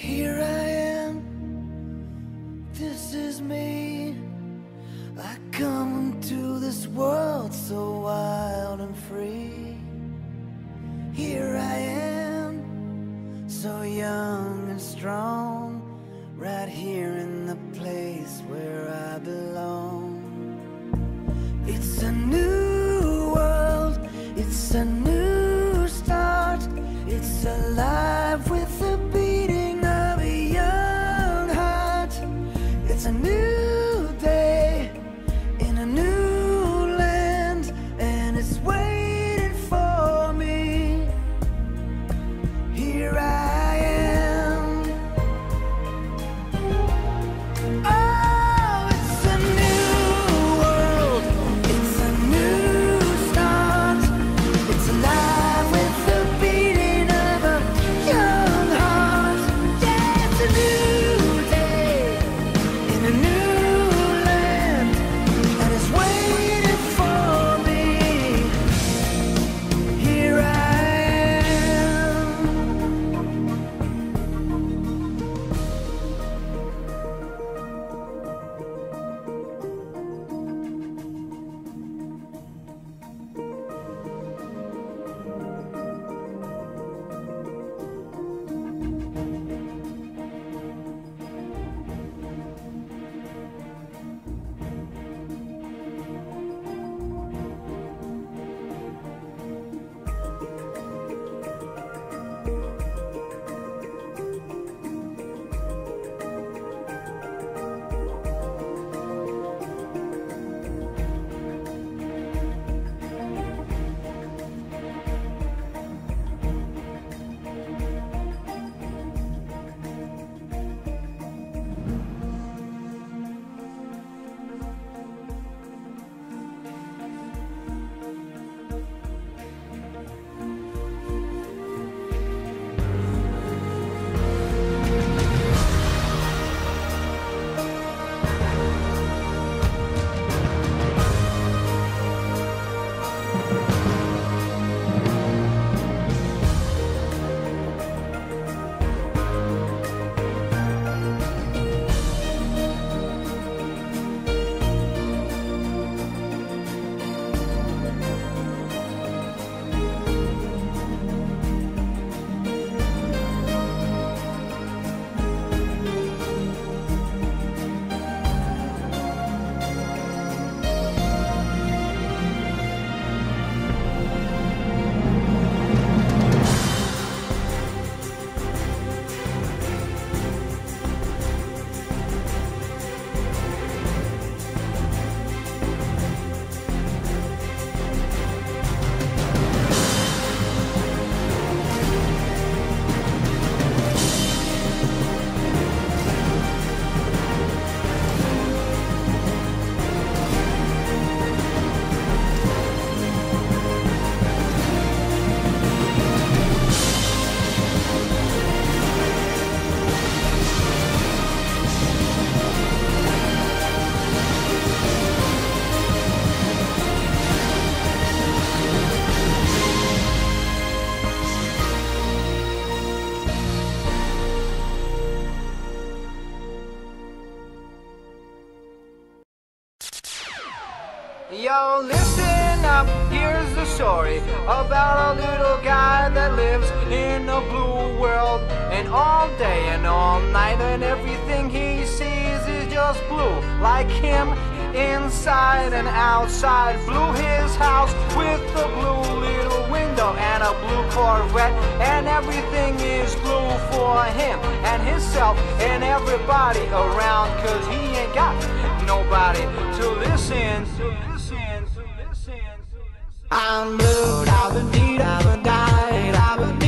Here I am, this is me. I come into this world so wild and free. Here I am, so young and strong, right here in the place where I belong. It's a new in a blue world. And all day and all night, and everything he sees is just blue. Like him, inside and outside. Blue his house with a blue little window and a blue Corvette. And everything is blue for him and himself and everybody around. Cause he ain't got nobody to listen to. I'm blue, da ba dee da ba die, da ba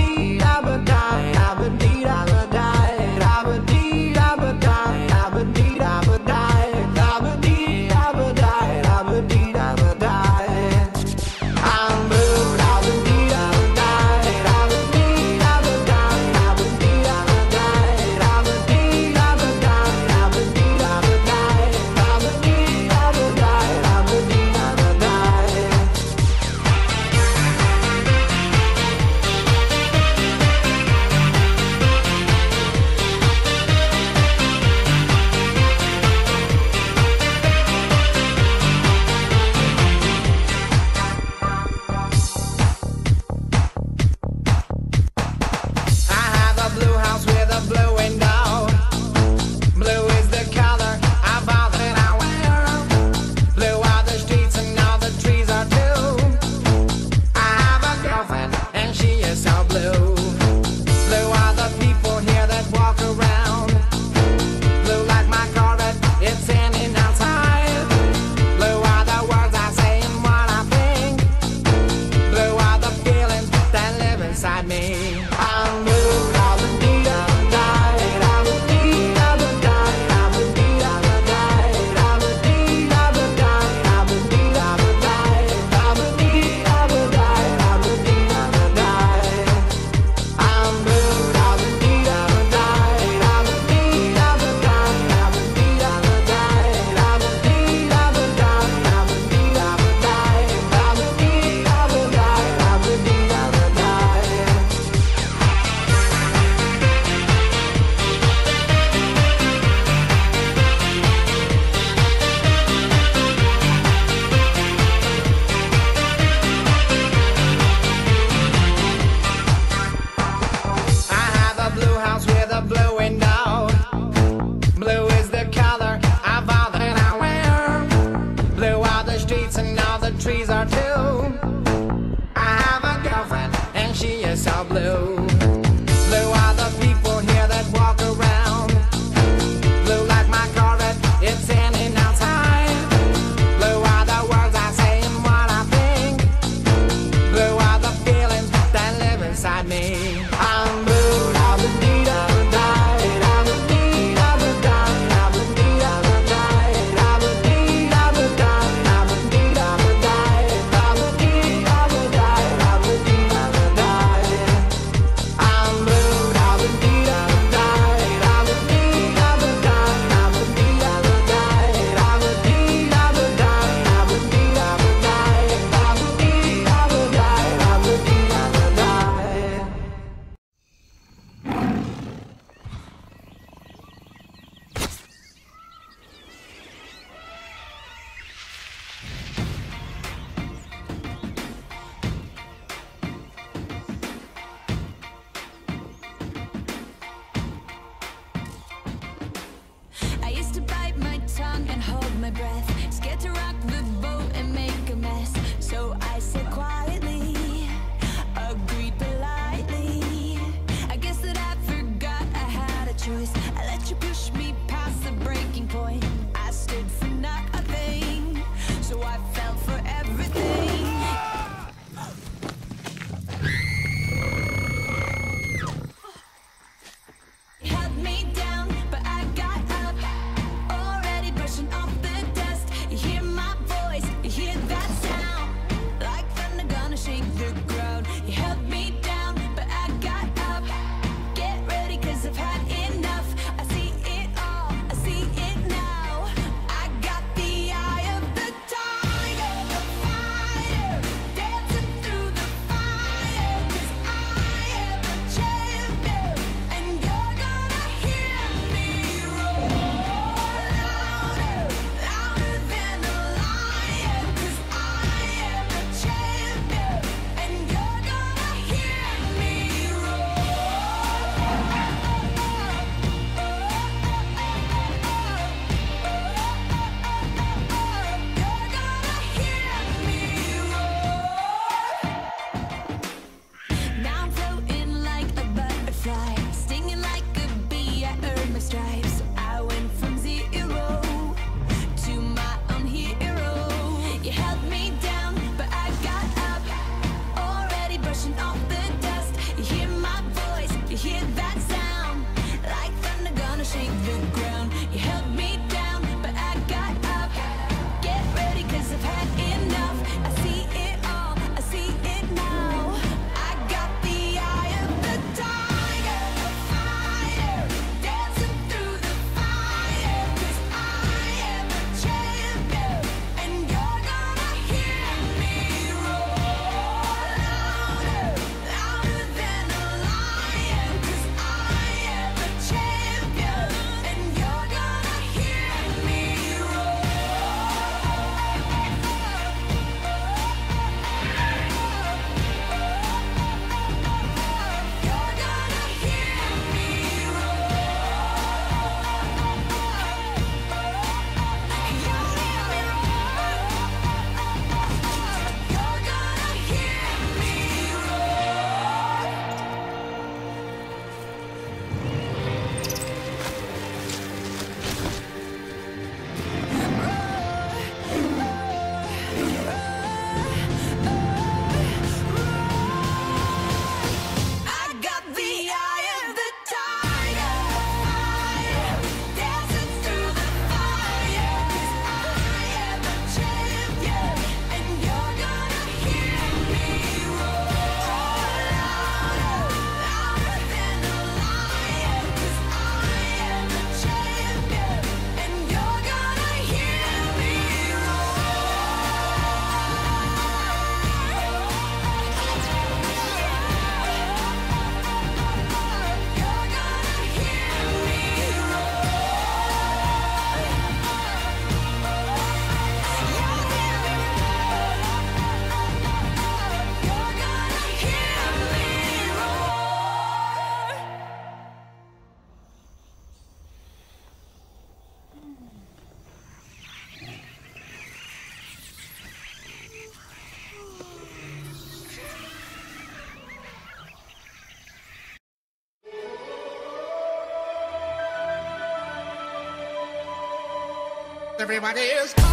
Everybody is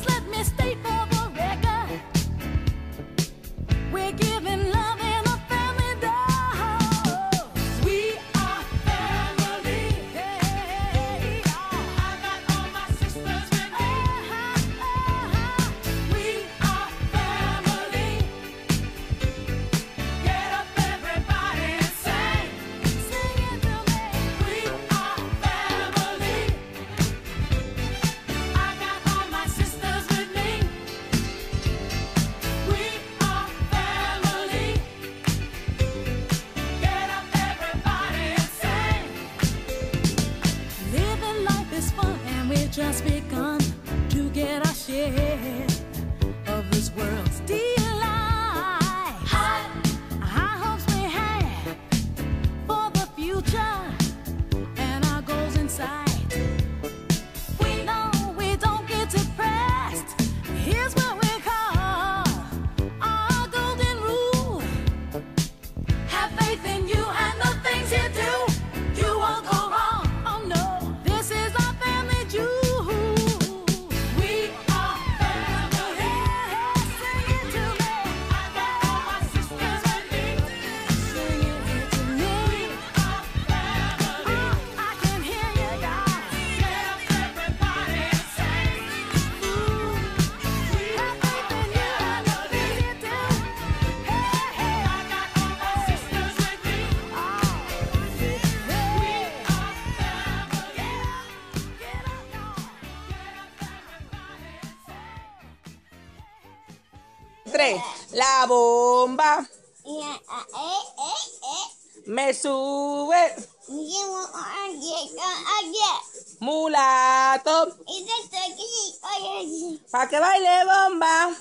Just let me state for La bomba. Me sube. Mulato. Para que baile bomba.